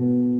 Thank you.